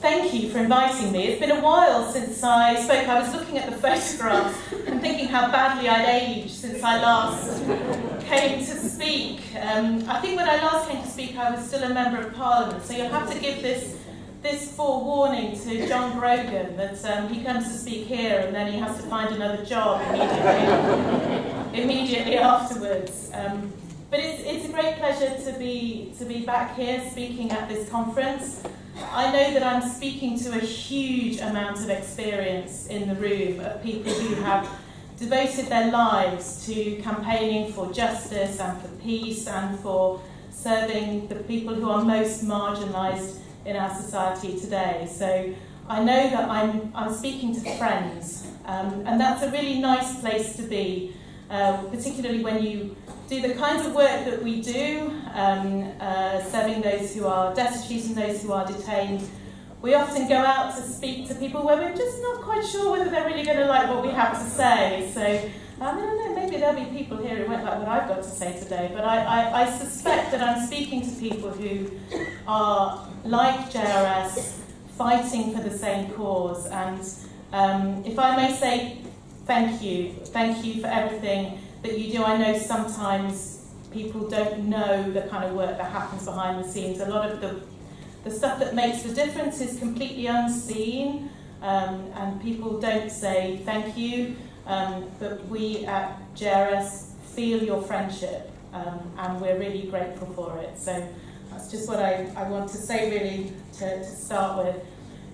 thank you for inviting me. It's been a while since I spoke. I was looking at the photographs and thinking how badly I'd aged since I last came to speak. Um, I think when I last came to speak, I was still a member of Parliament, so you'll have to give this this forewarning to John Grogan that um, he comes to speak here and then he has to find another job immediately, immediately afterwards. Um, but it's, it's a great pleasure to be, to be back here speaking at this conference. I know that I'm speaking to a huge amount of experience in the room of people who have devoted their lives to campaigning for justice and for peace and for serving the people who are most marginalised in our society today. So I know that I'm, I'm speaking to friends, um, and that's a really nice place to be, uh, particularly when you do the kinds of work that we do, um, uh, serving those who are destitute and those who are detained. We often go out to speak to people where we're just not quite sure whether they're really going to like what we have to say. So I don't know, maybe there'll be people here who won't like what I've got to say today, but I, I, I suspect that I'm speaking to people who are, like JRS, fighting for the same cause. And um, if I may say thank you, thank you for everything that you do. I know sometimes people don't know the kind of work that happens behind the scenes. A lot of the, the stuff that makes the difference is completely unseen, um, and people don't say thank you. Um, but we at JRS feel your friendship, um, and we're really grateful for it. So that's just what I, I want to say really to, to start with.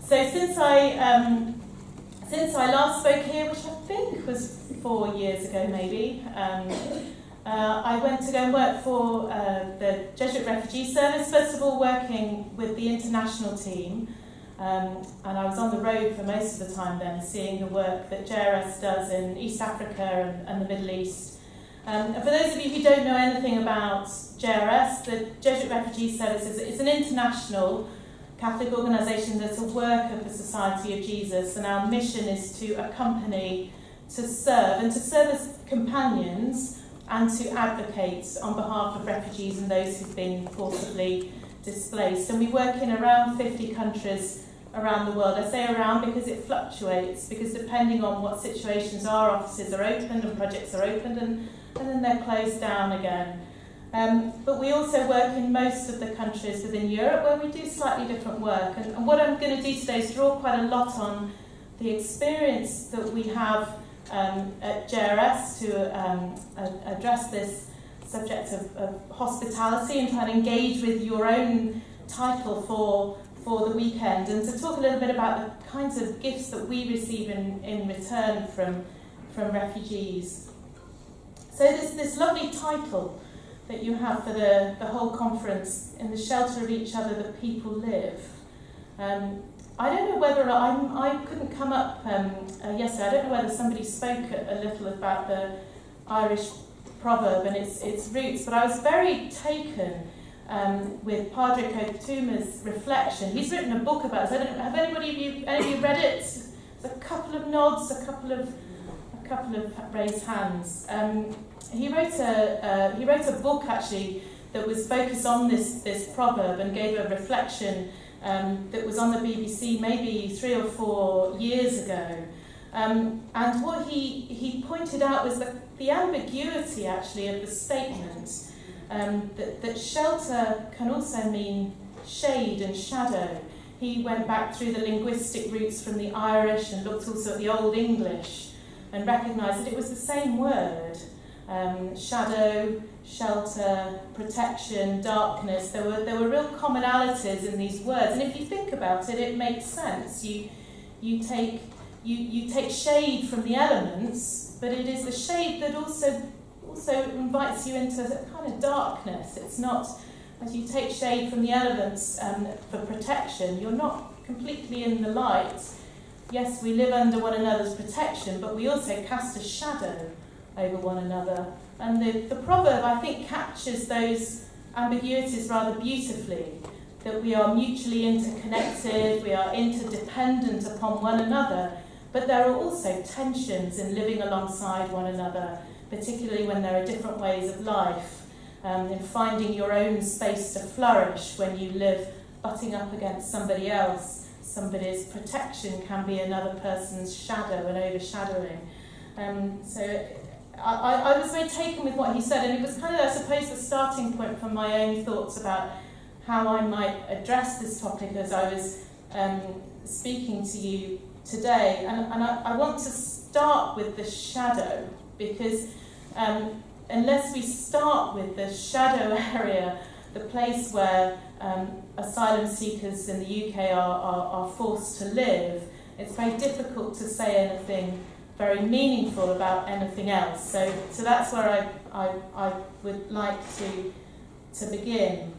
So since I um, since I last spoke here, which I think was four years ago maybe, um, uh, I went to go and work for uh, the Jesuit Refugee Service, first of all working with the international team, um, and I was on the road for most of the time then, seeing the work that JRS does in East Africa and, and the Middle East. Um, and for those of you who don't know anything about JRS, the Jesuit Refugee Service is, an international Catholic organisation that's a work of the Society of Jesus, and our mission is to accompany, to serve, and to serve as companions and to advocate on behalf of refugees and those who've been forcibly displaced. And we work in around 50 countries around the world. I say around because it fluctuates, because depending on what situations our offices are opened and projects are opened, and, and then they're closed down again. Um, but we also work in most of the countries within Europe where we do slightly different work. And, and what I'm going to do today is draw quite a lot on the experience that we have um, at JRS to um, address this subject of, of hospitality and try and engage with your own title for, for the weekend and to talk a little bit about the kinds of gifts that we receive in, in return from, from refugees. So this, this lovely title that you have for the, the whole conference, in the shelter of each other the people live. Um, I don't know whether I'm, I couldn't come up um, uh, yesterday. I don't know whether somebody spoke a, a little about the Irish proverb and its, its roots, but I was very taken um, with Padraig Ó Tuama's reflection. He's written a book about don't have anybody of you, any of you read it? A couple of nods, a couple of, couple of raised hands. Um, he wrote a uh, he wrote a book actually that was focused on this this proverb and gave a reflection um, that was on the BBC maybe three or four years ago. Um, and what he, he pointed out was the, the ambiguity actually of the statement um, that, that shelter can also mean shade and shadow. He went back through the linguistic roots from the Irish and looked also at the Old English and recognised that it was the same word um, shadow, shelter, protection, darkness. There were, there were real commonalities in these words. And if you think about it, it makes sense. You, you, take, you, you take shade from the elements, but it is the shade that also, also invites you into a kind of darkness. It's not, as you take shade from the elements um, for protection, you're not completely in the light. Yes, we live under one another's protection, but we also cast a shadow over one another. And the, the proverb, I think, captures those ambiguities rather beautifully that we are mutually interconnected, we are interdependent upon one another, but there are also tensions in living alongside one another, particularly when there are different ways of life, um, in finding your own space to flourish when you live butting up against somebody else. Somebody's protection can be another person's shadow and overshadowing. Um, so I, I was very taken with what he said, and it was kind of, I suppose, the starting point for my own thoughts about how I might address this topic as I was um, speaking to you today. And, and I, I, want to start with the shadow because um, unless we start with the shadow area, the place where um, asylum seekers in the UK are, are, are forced to live, it's very difficult to say anything very meaningful about anything else. So, so that's where I, I, I would like to, to begin.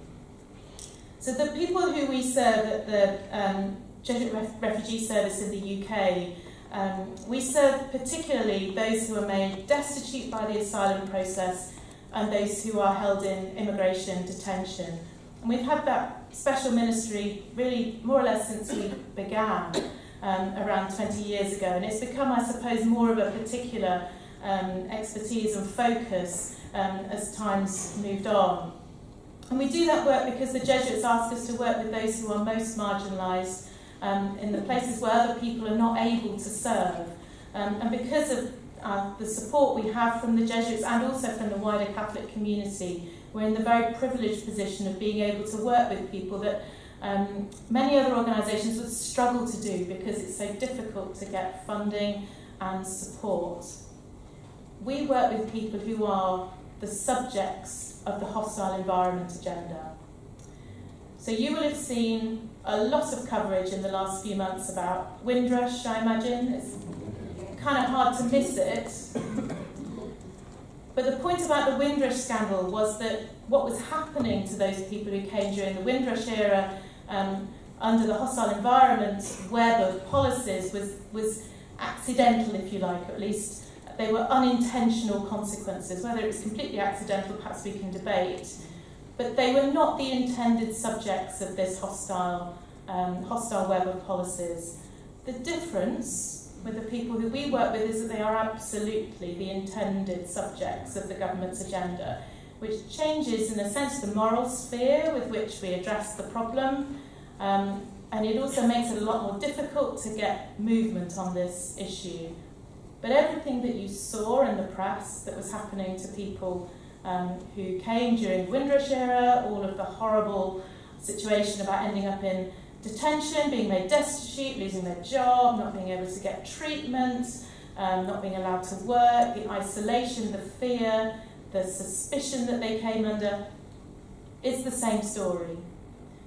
So the people who we serve at the um, Jesuit Refugee Service in the UK, um, we serve particularly those who are made destitute by the asylum process and those who are held in immigration detention. And we've had that special ministry really more or less since we began um, around 20 years ago, and it's become, I suppose, more of a particular um, expertise and focus um, as time's moved on. And we do that work because the Jesuits ask us to work with those who are most marginalised um, in the places where other people are not able to serve. Um, and because of uh, the support we have from the Jesuits and also from the wider Catholic community, we're in the very privileged position of being able to work with people that um, many other organisations would struggle to do because it's so difficult to get funding and support. We work with people who are the subjects of the hostile environment agenda. So you will have seen a lot of coverage in the last few months about Windrush, I imagine. It's kind of hard to miss it. But the point about the Windrush scandal was that what was happening to those people who came during the Windrush era um, under the hostile environment web of policies was, was accidental, if you like, or at least they were unintentional consequences. Whether it was completely accidental, perhaps we can debate. But they were not the intended subjects of this hostile, um, hostile web of policies. The difference with the people who we work with is that they are absolutely the intended subjects of the government's agenda which changes, in a sense, the moral sphere with which we address the problem. Um, and it also makes it a lot more difficult to get movement on this issue. But everything that you saw in the press that was happening to people um, who came during the Windrush era, all of the horrible situation about ending up in detention, being made destitute, losing their job, not being able to get treatment, um, not being allowed to work, the isolation, the fear, the suspicion that they came under, it's the same story.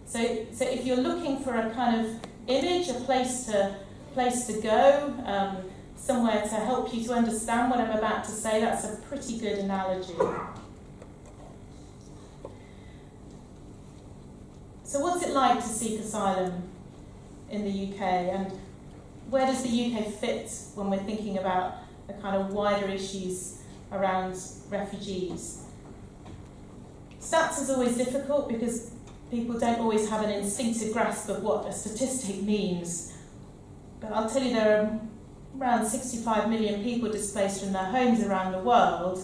So, so if you're looking for a kind of image, a place to, place to go, um, somewhere to help you to understand what I'm about to say, that's a pretty good analogy. So what's it like to seek asylum in the UK and where does the UK fit when we're thinking about the kind of wider issues around refugees. Stats is always difficult because people don't always have an instinctive grasp of what a statistic means. But I'll tell you there are around 65 million people displaced from their homes around the world.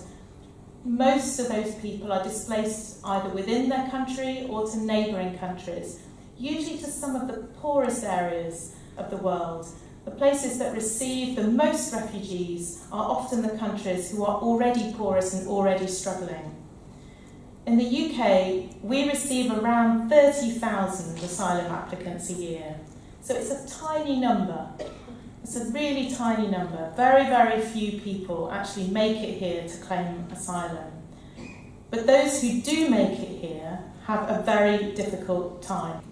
Most of those people are displaced either within their country or to neighbouring countries, usually to some of the poorest areas of the world the places that receive the most refugees are often the countries who are already poorest and already struggling. In the UK, we receive around 30,000 asylum applicants a year. So it's a tiny number. It's a really tiny number. Very, very few people actually make it here to claim asylum. But those who do make it here have a very difficult time.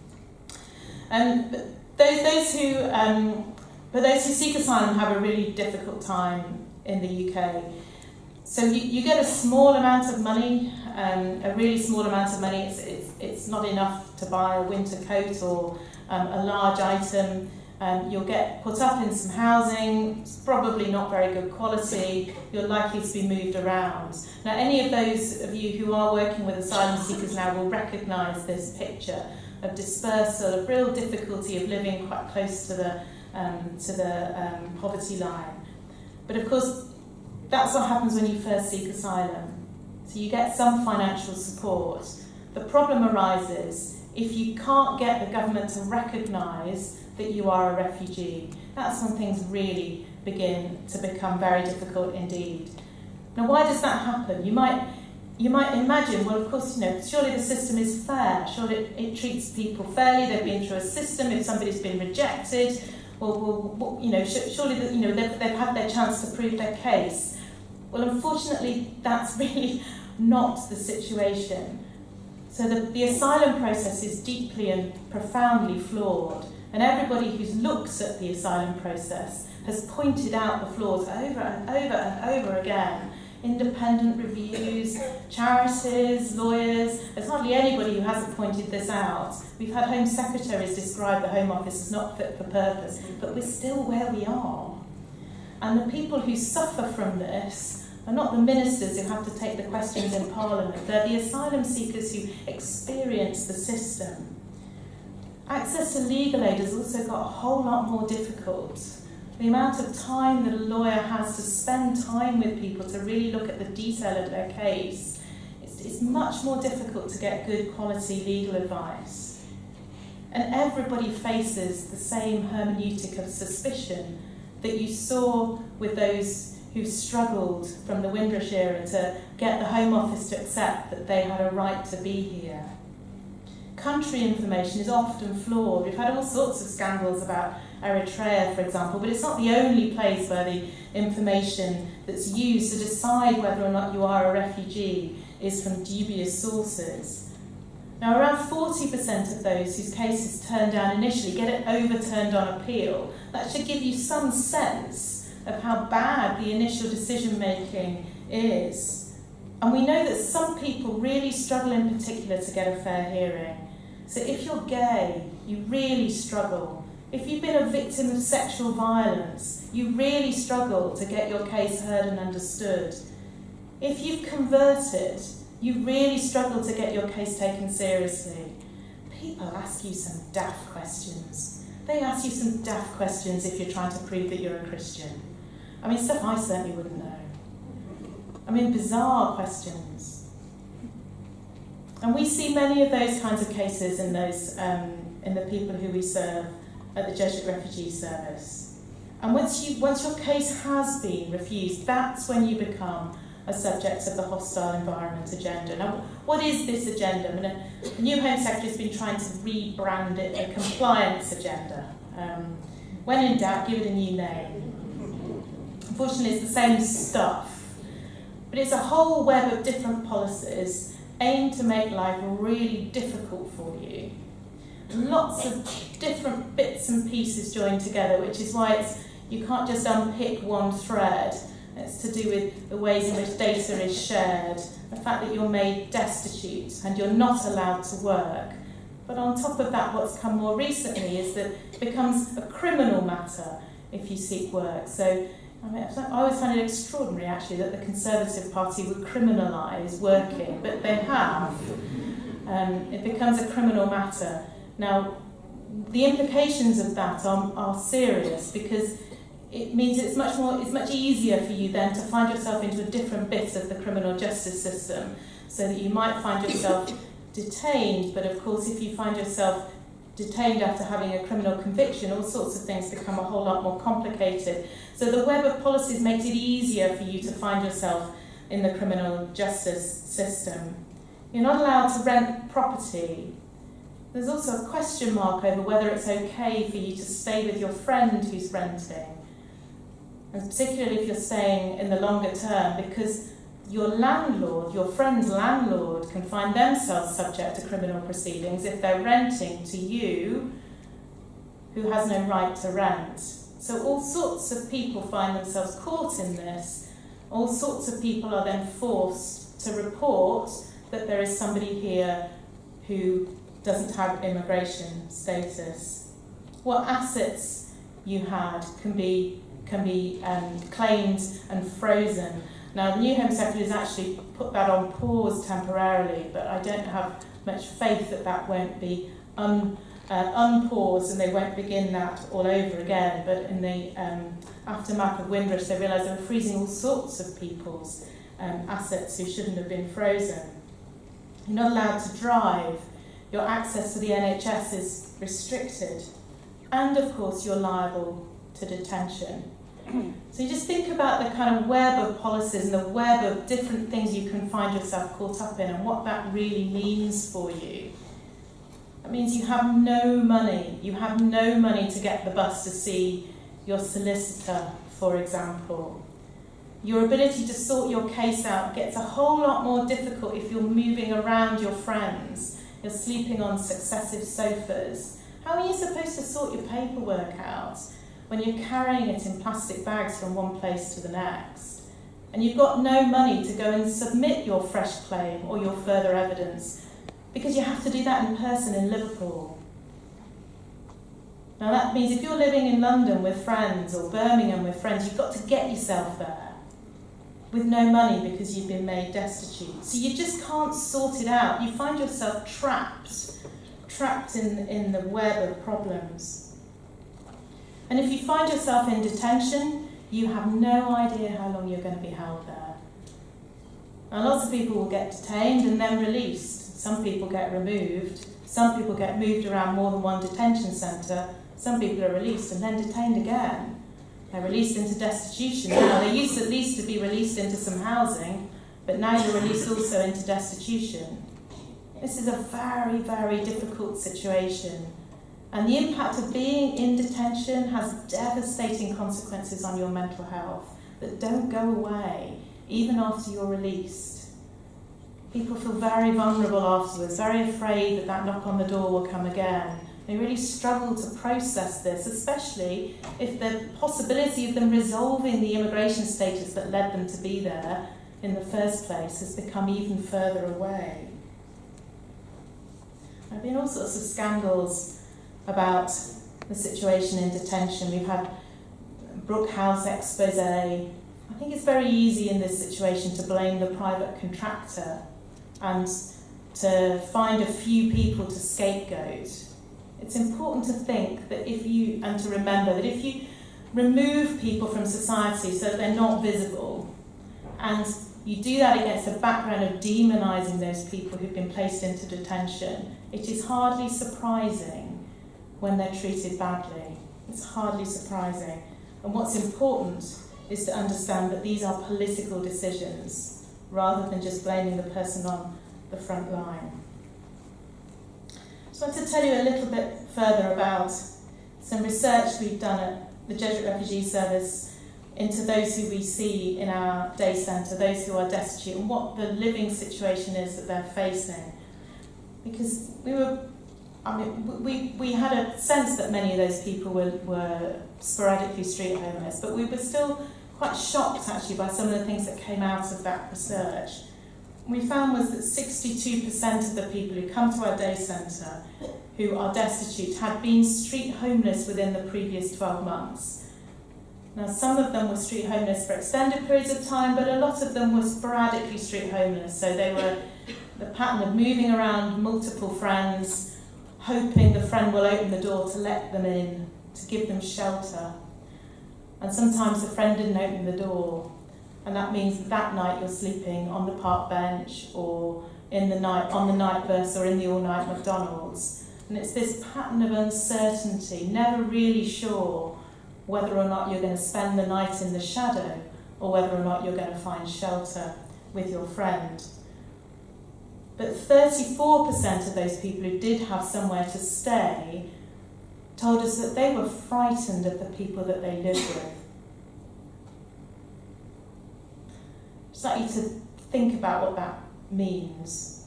And those, those who um, but those who seek asylum have a really difficult time in the UK. So you, you get a small amount of money, um, a really small amount of money. It's, it's, it's not enough to buy a winter coat or um, a large item. Um, you'll get put up in some housing, it's probably not very good quality, you're likely to be moved around. Now any of those of you who are working with asylum seekers now will recognise this picture of dispersal, of real difficulty of living quite close to the um, to the um, poverty line. But of course, that's what happens when you first seek asylum. So you get some financial support. The problem arises if you can't get the government to recognise that you are a refugee, that's when things really begin to become very difficult indeed. Now, why does that happen? You might, you might imagine, well, of course, you know, surely the system is fair. Surely it, it treats people fairly. They've been through a system. If somebody's been rejected, well, well, you know, surely you know they've, they've had their chance to prove their case. Well, unfortunately, that's really not the situation. So the, the asylum process is deeply and profoundly flawed, and everybody who looks at the asylum process has pointed out the flaws over and over and over again. Independent reviews, charities, lawyers, there's hardly anybody who hasn't pointed this out. We've had Home Secretaries describe the Home Office as not fit for purpose, but we're still where we are. And the people who suffer from this are not the ministers who have to take the questions in Parliament, they're the asylum seekers who experience the system. Access to legal aid has also got a whole lot more difficult. The amount of time that a lawyer has to spend time with people to really look at the detail of their case, it's, it's much more difficult to get good quality legal advice. And everybody faces the same hermeneutic of suspicion that you saw with those who struggled from the Windrush era to get the Home Office to accept that they had a right to be here. Country information is often flawed. We've had all sorts of scandals about Eritrea, for example, but it's not the only place where the information that's used to decide whether or not you are a refugee is from dubious sources. Now, around 40% of those whose cases is turned down initially get it overturned on appeal. That should give you some sense of how bad the initial decision making is. And we know that some people really struggle in particular to get a fair hearing. So if you're gay, you really struggle. If you've been a victim of sexual violence, you really struggle to get your case heard and understood. If you've converted, you really struggle to get your case taken seriously. People ask you some daft questions. They ask you some daft questions if you're trying to prove that you're a Christian. I mean, stuff I certainly wouldn't know. I mean, bizarre questions. And we see many of those kinds of cases in, those, um, in the people who we serve at the Jesuit Refugee Service. And once, you, once your case has been refused, that's when you become a subject of the hostile environment agenda. Now, what is this agenda? I mean, the new Home Secretary has been trying to rebrand it a compliance agenda. Um, when in doubt, give it a new name. Unfortunately, it's the same stuff. But it's a whole web of different policies aimed to make life really difficult for you. Lots of different bits and pieces joined together, which is why it's, you can't just unpick one thread. It's to do with the ways in which data is shared, the fact that you're made destitute and you're not allowed to work. But on top of that, what's come more recently is that it becomes a criminal matter if you seek work. So I, mean, I always find it extraordinary, actually, that the Conservative Party would criminalise working, but they have. Um, it becomes a criminal matter. Now, the implications of that are, are serious because it means it's much more it's much easier for you then to find yourself into a different bit of the criminal justice system so that you might find yourself detained but of course if you find yourself detained after having a criminal conviction, all sorts of things become a whole lot more complicated. So the web of policies makes it easier for you to find yourself in the criminal justice system. You're not allowed to rent property. There's also a question mark over whether it's okay for you to stay with your friend who's renting, and particularly if you're staying in the longer term, because your landlord, your friend's landlord, can find themselves subject to criminal proceedings if they're renting to you who has no right to rent. So all sorts of people find themselves caught in this. All sorts of people are then forced to report that there is somebody here who doesn't have immigration status. What assets you had can be, can be um, claimed and frozen now, the new Home Secretary has actually put that on pause temporarily, but I don't have much faith that that won't be un, uh, unpaused and they won't begin that all over again. But in the um, aftermath of Windrush, they realised they were freezing all sorts of people's um, assets who shouldn't have been frozen. You're not allowed to drive your access to the NHS is restricted, and of course, you're liable to detention. So you just think about the kind of web of policies and the web of different things you can find yourself caught up in and what that really means for you. That means you have no money. You have no money to get the bus to see your solicitor, for example. Your ability to sort your case out gets a whole lot more difficult if you're moving around your friends, you're sleeping on successive sofas. How are you supposed to sort your paperwork out? When you're carrying it in plastic bags from one place to the next. And you've got no money to go and submit your fresh claim or your further evidence because you have to do that in person in Liverpool. Now, that means if you're living in London with friends or Birmingham with friends, you've got to get yourself there with no money because you've been made destitute. So you just can't sort it out. You find yourself trapped, trapped in, in the web of problems. And if you find yourself in detention, you have no idea how long you're going to be held there. Now, lots of people will get detained and then released. Some people get removed. Some people get moved around more than one detention centre. Some people are released and then detained again. They're released into destitution. Now, they used at least to be released into some housing, but now they're released also into destitution. This is a very, very difficult situation and the impact of being in detention has devastating consequences on your mental health that don't go away even after you're released. People feel very vulnerable afterwards, very afraid that that knock on the door will come again. They really struggle to process this, especially if the possibility of them resolving the immigration status that led them to be there in the first place has become even further away. There have been all sorts of scandals about the situation in detention. We've had Brook House expose. I think it's very easy in this situation to blame the private contractor and to find a few people to scapegoat. It's important to think that if you, and to remember that if you remove people from society so that they're not visible, and you do that against a background of demonising those people who've been placed into detention, it is hardly surprising when they're treated badly. It's hardly surprising. And what's important is to understand that these are political decisions rather than just blaming the person on the front line. So I want to tell you a little bit further about some research we've done at the Jesuit Refugee Service into those who we see in our day centre, those who are destitute, and what the living situation is that they're facing. Because we were I mean, we, we had a sense that many of those people were, were sporadically street homeless, but we were still quite shocked actually by some of the things that came out of that research. We found was that 62% of the people who come to our day centre who are destitute had been street homeless within the previous 12 months. Now, some of them were street homeless for extended periods of time, but a lot of them were sporadically street homeless. So they were the pattern of moving around multiple friends, hoping the friend will open the door to let them in, to give them shelter. And sometimes the friend didn't open the door, and that means that, that night you're sleeping on the park bench or in the night on the night bus or in the all-night McDonald's. And it's this pattern of uncertainty, never really sure whether or not you're going to spend the night in the shadow or whether or not you're going to find shelter with your friend. But 34% of those people who did have somewhere to stay told us that they were frightened of the people that they lived with. Just like you to think about what that means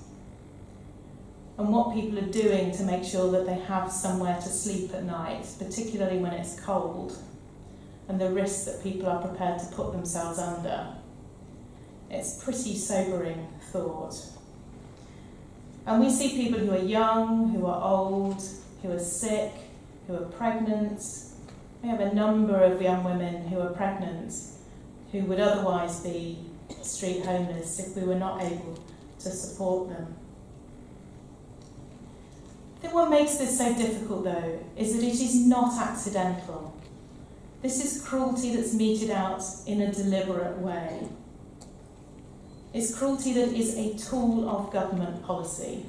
and what people are doing to make sure that they have somewhere to sleep at night, particularly when it's cold, and the risks that people are prepared to put themselves under. It's pretty sobering thought. And we see people who are young, who are old, who are sick, who are pregnant. We have a number of young women who are pregnant who would otherwise be street homeless if we were not able to support them. I think what makes this so difficult, though, is that it is not accidental. This is cruelty that's meted out in a deliberate way. It's cruelty that is a tool of government policy.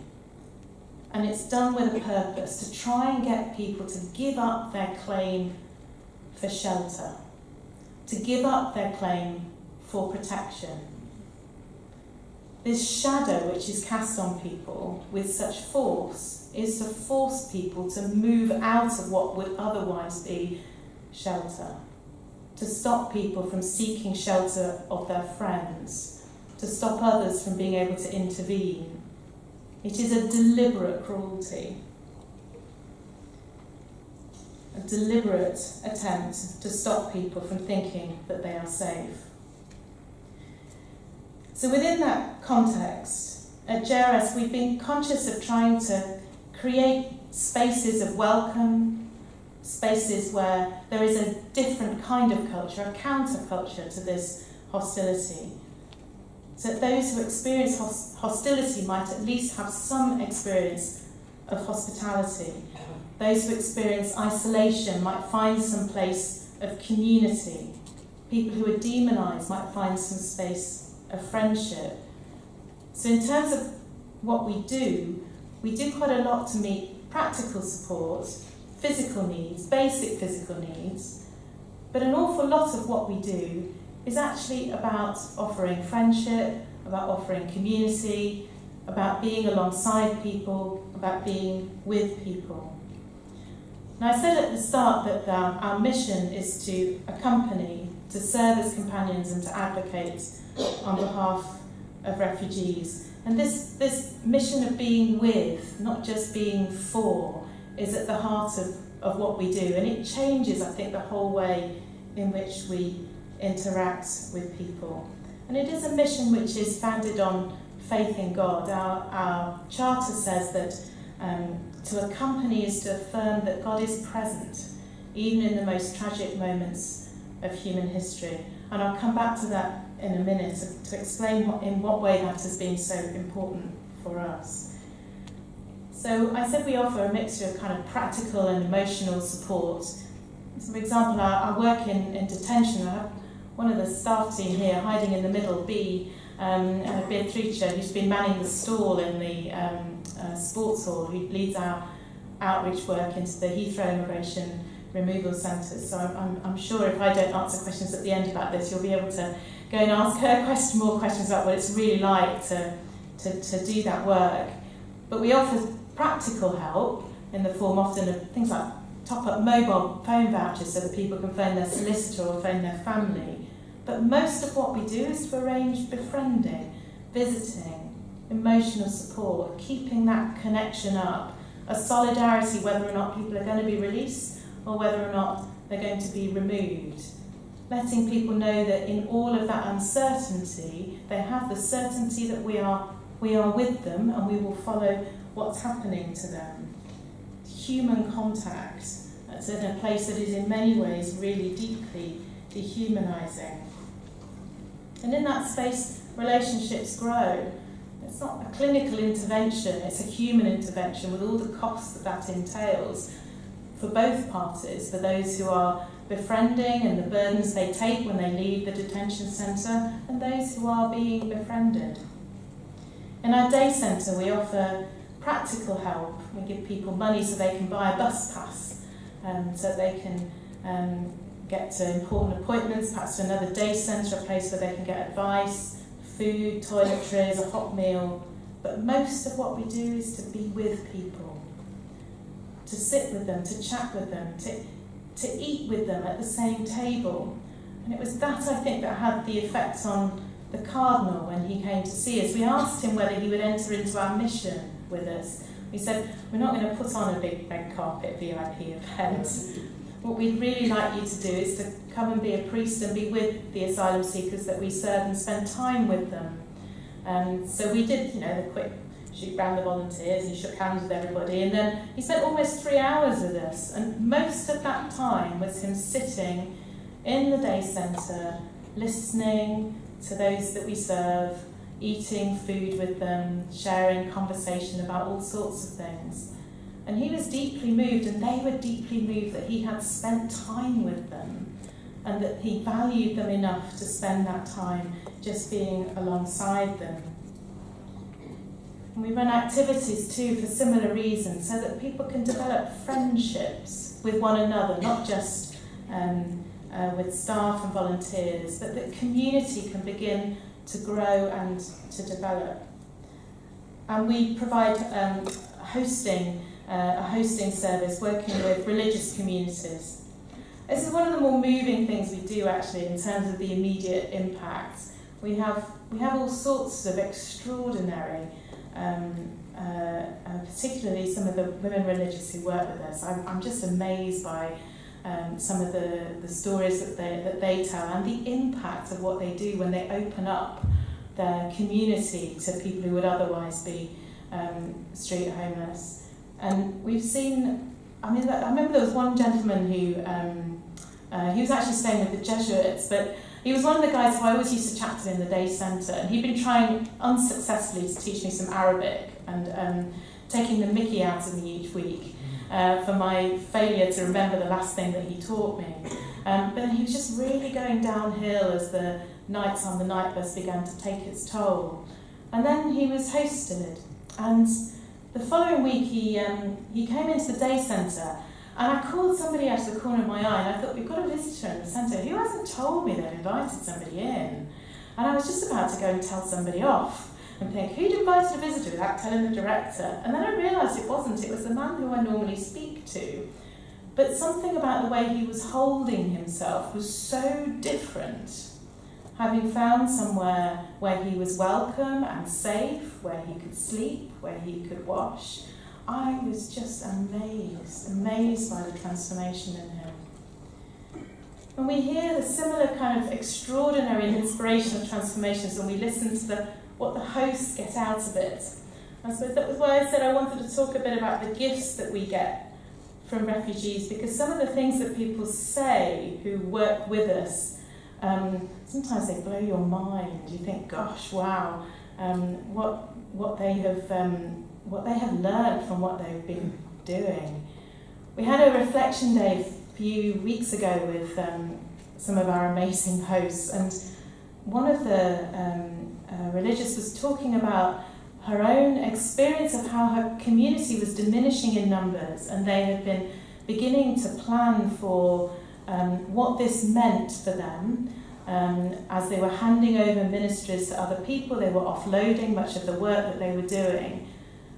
and it's done with a purpose to try and get people to give up their claim for shelter, to give up their claim for protection. This shadow which is cast on people with such force is to force people to move out of what would otherwise be shelter, to stop people from seeking shelter of their friends, to stop others from being able to intervene. It is a deliberate cruelty, a deliberate attempt to stop people from thinking that they are safe. So, within that context, at JRS, we've been conscious of trying to create spaces of welcome, spaces where there is a different kind of culture, a counterculture to this hostility. So that those who experience hostility might at least have some experience of hospitality. Those who experience isolation might find some place of community. People who are demonized might find some space of friendship. So, in terms of what we do, we do quite a lot to meet practical support, physical needs, basic physical needs, but an awful lot of what we do is actually about offering friendship, about offering community, about being alongside people, about being with people. Now, I said at the start that um, our mission is to accompany, to serve as companions, and to advocate on behalf of refugees. And this, this mission of being with, not just being for, is at the heart of, of what we do. And it changes, I think, the whole way in which we interact with people. And it is a mission which is founded on faith in God. Our, our charter says that um, to accompany is to affirm that God is present, even in the most tragic moments of human history. And I'll come back to that in a minute to, to explain what, in what way that has been so important for us. So I said we offer a mixture of kind of practical and emotional support. For example, I, work in, in detention. I have one of the staff team here hiding in the middle, B, um, Beatrice, who's been manning the stall in the um, uh, sports hall, who leads our outreach work into the Heathrow Immigration Removal Centres. So I'm, I'm, I'm sure if I don't answer questions at the end about this, you'll be able to go and ask her question, more questions about what it's really like to, to, to do that work. But we offer practical help in the form often of things like top up mobile phone vouchers so that people can phone their solicitor or phone their family. But most of what we do is to arrange befriending, visiting, emotional support, keeping that connection up, a solidarity whether or not people are going to be released or whether or not they're going to be removed letting people know that in all of that uncertainty, they have the certainty that we are, we are with them and we will follow what's happening to them. Human contact, that's in a place that is in many ways really deeply dehumanizing. And in that space, relationships grow. It's not a clinical intervention, it's a human intervention with all the costs that that entails for both parties, for those who are befriending and the burdens they take when they leave the detention centre, and those who are being befriended. In our day centre, we offer practical help. We give people money so they can buy a bus pass, um, so they can um, get to important appointments, perhaps to another day centre, a place where they can get advice, food, toiletries, a hot meal. But most of what we do is to be with people, to sit with them, to chat with them, to to eat with them at the same table. And it was that, I think, that had the effect on the Cardinal when he came to see us. We asked him whether he would enter into our mission with us. We said, we're not going to put on a big red carpet VIP event. What we'd really like you to do is to come and be a priest and be with the asylum seekers that we serve and spend time with them. Um, so we did, you know, the quick shoot round the volunteers, he shook hands with everybody, and then he spent almost three hours with us. And most of that time was him sitting in the day centre, listening to those that we serve, eating food with them, sharing conversation about all sorts of things. And he was deeply moved, and they were deeply moved that he had spent time with them and that he valued them enough to spend that time just being alongside them. And we run activities too for similar reasons, so that people can develop friendships with one another, not just um, uh, with staff and volunteers, but that community can begin to grow and to develop. And we provide um, hosting, uh, a hosting service working with religious communities. This is one of the more moving things we do actually in terms of the immediate impact. We have, we have all sorts of extraordinary, um, uh, uh, particularly some of the women religious who work with us. I'm, I'm just amazed by um, some of the, the stories that they, that they tell and the impact of what they do when they open up their community to people who would otherwise be um, street homeless. And we've seen, I mean, I remember there was one gentleman who, um, uh, he was actually staying with the Jesuits, but he was one of the guys who I always used to chat to in the day centre, and he'd been trying unsuccessfully to teach me some Arabic and um, taking the mickey out of me each week uh, for my failure to remember the last thing that he taught me. Um, but he was just really going downhill as the nights on the night bus began to take its toll. And then he was hosted, and the following week he, um, he came into the day centre and I called somebody out of the corner of my eye and I thought, we've got a visitor in the centre. Who hasn't told me they've invited somebody in? And I was just about to go and tell somebody off and think, who'd invited a visitor without telling the director? And then I realised it wasn't, it was the man who I normally speak to. But something about the way he was holding himself was so different. Having found somewhere where he was welcome and safe, where he could sleep, where he could wash, I was just amazed, amazed by the transformation in him. When we hear the similar kind of extraordinary and inspirational transformations, when we listen to the what the hosts get out of it. I suppose that was why I said I wanted to talk a bit about the gifts that we get from refugees, because some of the things that people say who work with us, um, sometimes they blow your mind. You think, gosh, wow, um, what, what, they have, um, what they have learned from what they've been doing. We had a reflection day a few weeks ago with um, some of our amazing hosts, and one of the um, uh, religious was talking about her own experience of how her community was diminishing in numbers, and they had been beginning to plan for um, what this meant for them. Um, as they were handing over ministries to other people, they were offloading much of the work that they were doing.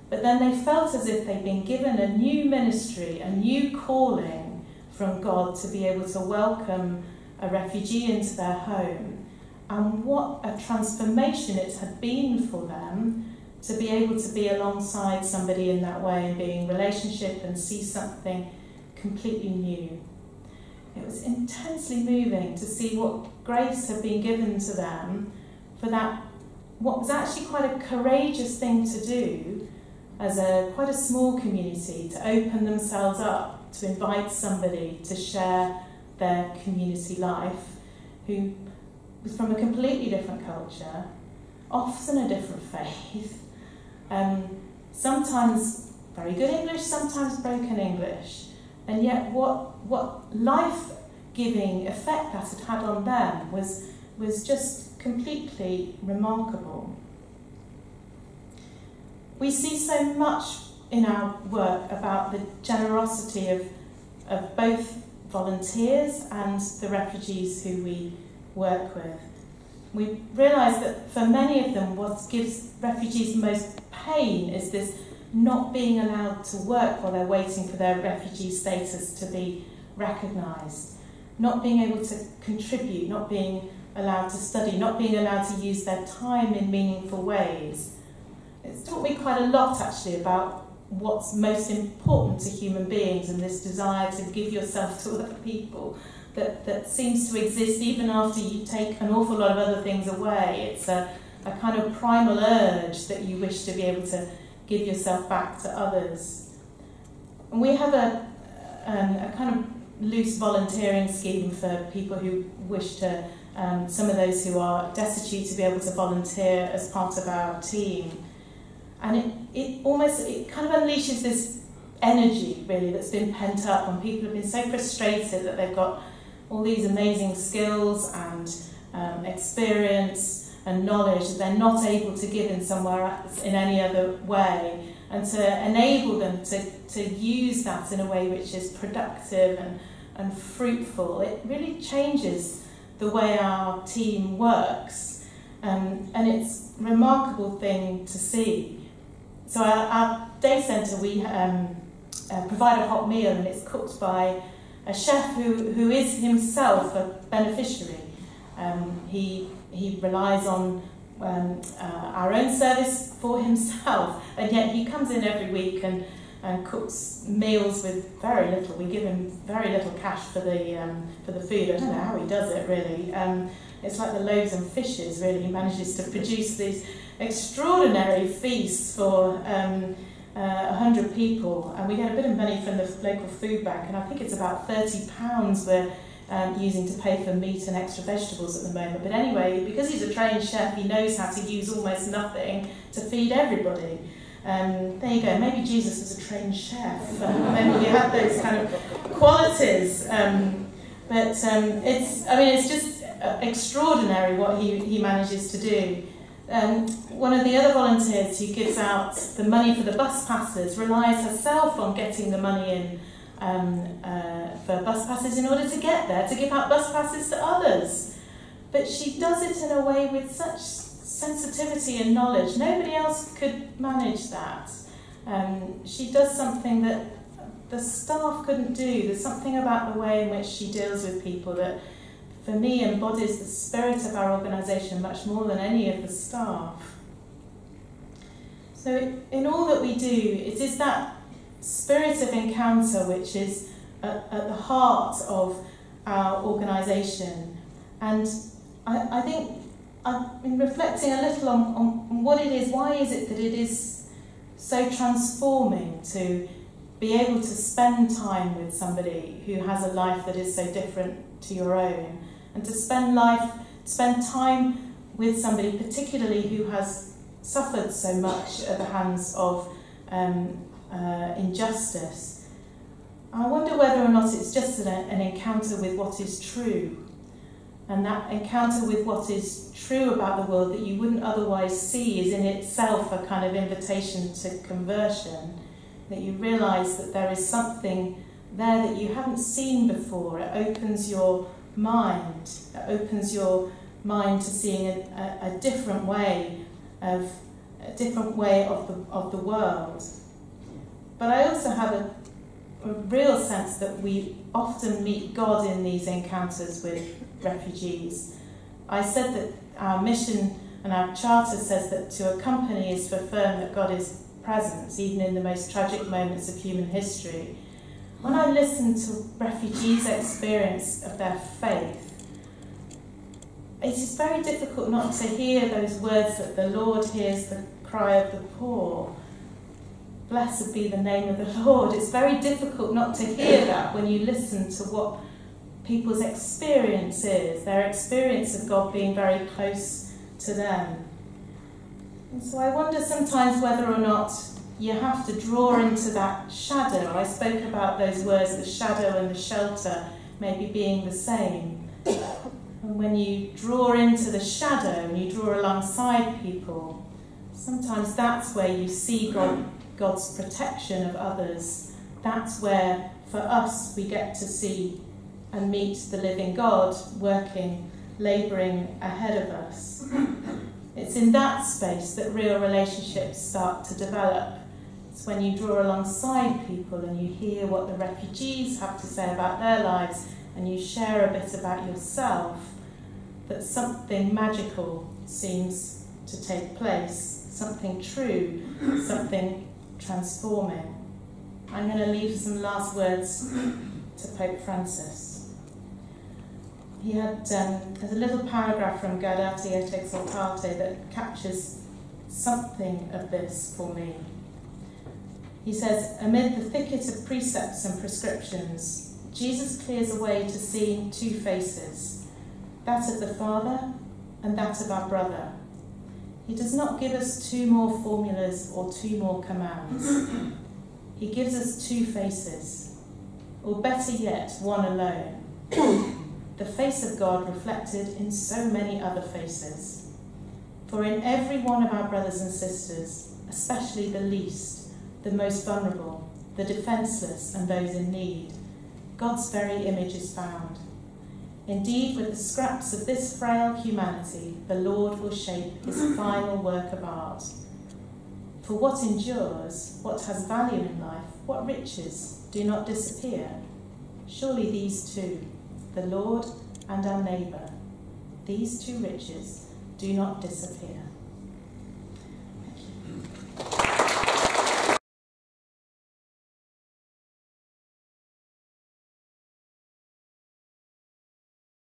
But then they felt as if they'd been given a new ministry, a new calling from God to be able to welcome a refugee into their home and what a transformation it had been for them to be able to be alongside somebody in that way and be in relationship and see something completely new. It was intensely moving to see what grace had been given to them for that, what was actually quite a courageous thing to do as a quite a small community to open themselves up to invite somebody to share their community life who was from a completely different culture, often a different faith, um, sometimes very good English, sometimes broken English, and yet what, what life-giving effect that had had on them was, was just completely remarkable. We see so much in our work about the generosity of, of both volunteers and the refugees who we work with. We realise that for many of them, what gives refugees most pain is this not being allowed to work while they're waiting for their refugee status to be recognised, not being able to contribute, not being allowed to study, not being allowed to use their time in meaningful ways. It's taught me quite a lot actually about what's most important to human beings and this desire to give yourself to other people that, that seems to exist even after you take an awful lot of other things away. It's a, a kind of primal urge that you wish to be able to give yourself back to others. And we have a, um, a kind of loose volunteering scheme for people who wish to, um, some of those who are destitute, to be able to volunteer as part of our team. And it, it almost, it kind of unleashes this energy really that's been pent up when people have been so frustrated that they've got all these amazing skills and um, experience and knowledge that they're not able to give in somewhere else, in any other way, and to enable them to, to use that in a way which is productive and, and fruitful. It really changes the way our team works, um, and it's a remarkable thing to see. So, our, our day centre, we um, uh, provide a hot meal, and it's cooked by a chef who, who is himself a beneficiary. Um, he, he relies on um, uh, our own service for himself, and yet he comes in every week and, and cooks meals with very little. We give him very little cash for the, um, for the food. I don't know how he does it really. Um, it's like the loaves and fishes, really. He manages to produce these extraordinary feasts for. Um, uh, 100 people, and we get a bit of money from the local food bank, and I think it's about 30 pounds we're um, using to pay for meat and extra vegetables at the moment. But anyway, because he's a trained chef, he knows how to use almost nothing to feed everybody. Um, there you go. Maybe Jesus was a trained chef. Um, maybe he had those kind of qualities. Um, but um, it's, I mean, it's just uh, extraordinary what he, he manages to do. Um, one of the other volunteers who gives out the money for the bus passes relies herself on getting the money in um, uh, for bus passes in order to get there, to give out bus passes to others. But she does it in a way with such sensitivity and knowledge. Nobody else could manage that. Um, she does something that the staff couldn't do. There's something about the way in which she deals with people that for me, embodies the spirit of our organisation much more than any of the staff. So, in all that we do, it is that spirit of encounter which is at, at the heart of our organisation. And I, I think I've been reflecting a little on, on what it is, why is it that it is so transforming to be able to spend time with somebody who has a life that is so different to your own and to spend life, spend time with somebody, particularly who has suffered so much at the hands of um, uh, injustice. I wonder whether or not it's just an, encounter with what is true, and that encounter with what is true about the world that you wouldn't otherwise see is in itself a kind of invitation to conversion. That you realise that there is something there that you haven't seen before. It opens your mind. It opens your mind to seeing a, a, a different way of a different way of the of the world. But I also have a, a real sense that we often meet God in these encounters with refugees. I said that our mission and our charter says that to accompany is to affirm that God is present, even in the most tragic moments of human history. When I listen to refugees' experience of their faith, it is very difficult not to hear those words that the Lord hears the cry of the poor. Blessed be the name of the Lord. It's very difficult not to hear that when you listen to what people's experience is, their experience of God being very close to them. And so I wonder sometimes whether or not you have to draw into that shadow. I spoke about those words, the shadow and the shelter, maybe being the same. And when you draw into the shadow and you draw alongside people, sometimes that's where you see God, God's protection of others. That's where, for us, we get to see and meet the living God working, labouring ahead of us. It's in that space that real relationships start to develop. It's when you draw alongside people and you hear what the refugees have to say about their lives and you share a bit about yourself that something magical seems to take place, something true, something transforming. I'm going to leave some last words to Pope Francis. He had um, there's a little paragraph from Gaudete et Exsultate that captures something of this for me. He says, amid the thicket of precepts and prescriptions, Jesus clears a way to see two faces, that of the Father and that of our brother. He does not give us two more formulas or two more commands. He gives us two faces, or better yet, one alone. the face of God reflected in so many other faces. For in every one of our brothers and sisters, especially the least, the most vulnerable, the defenceless, and those in need, God's very image is found. Indeed, with the scraps of this frail humanity, the Lord will shape his final work of art. For what endures, what has value in life, what riches do not disappear? Surely these two, the Lord and our neighbour, these two riches do not disappear. Thank you.